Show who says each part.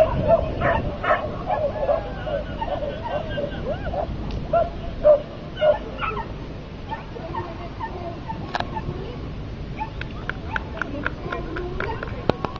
Speaker 1: Oh,